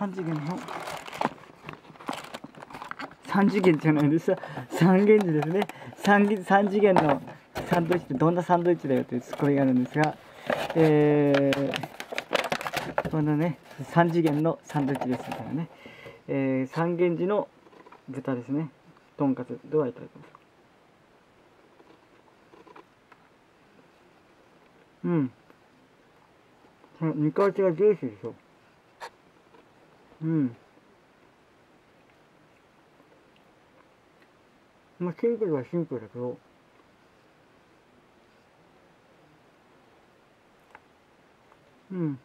3次元の3次元じゃないです。三元寺ですね。3, 3次元のサンドイッチってどんなサンドイッチだよというツッコミがあるんですがえー、このね3次元のサンドイッチですからね、えー、三元寺の豚ですね。とんかつ。どういただきますか？うん。その煮返しがジューシーでしょ。うん。まあシンプルはシンプルだけど。うん。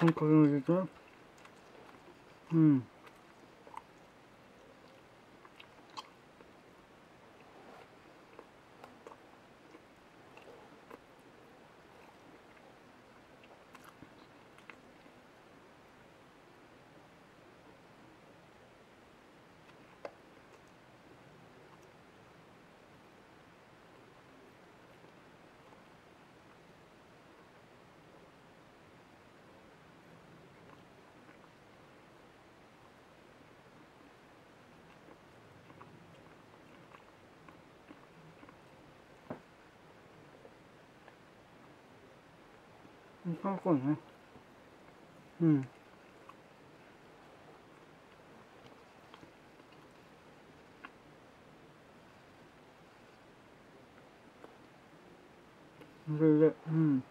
本格のですねうん。かっこいいね。うん。それでうん。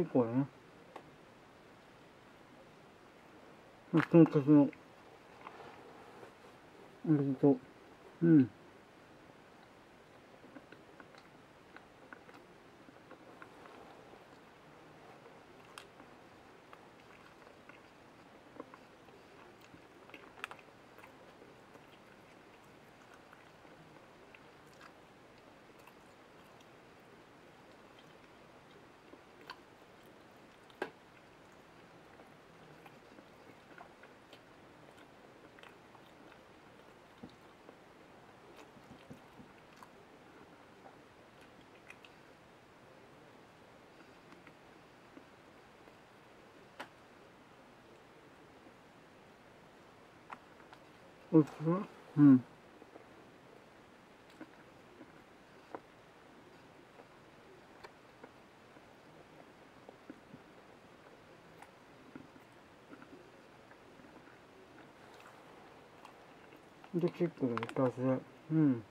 結構だねその時のあれとうん。おいしそうん。で結構いい感じで。うん。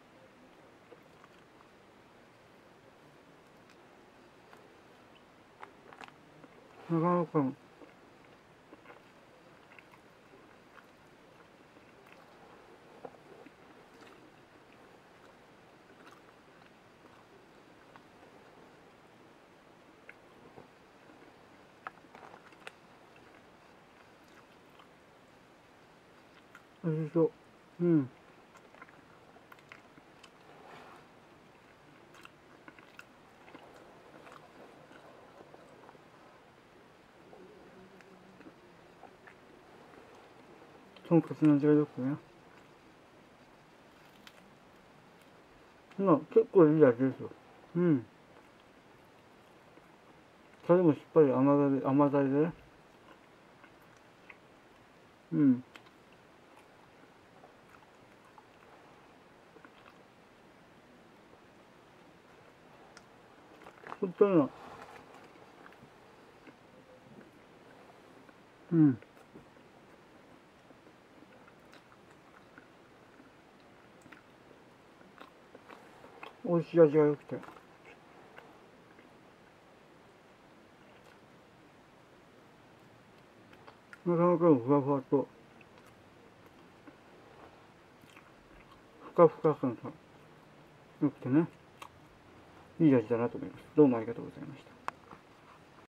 なかなそううん。とんかつの味がよくね。まあ結構いい味ですよ。うん。それもしっかり甘だれ甘だれでね。うん。本当に。うん。美味しい味が良くて。なかなかふわふわと。ふかふか感が良くてね。いい味だなと思いますどうもありがとうございました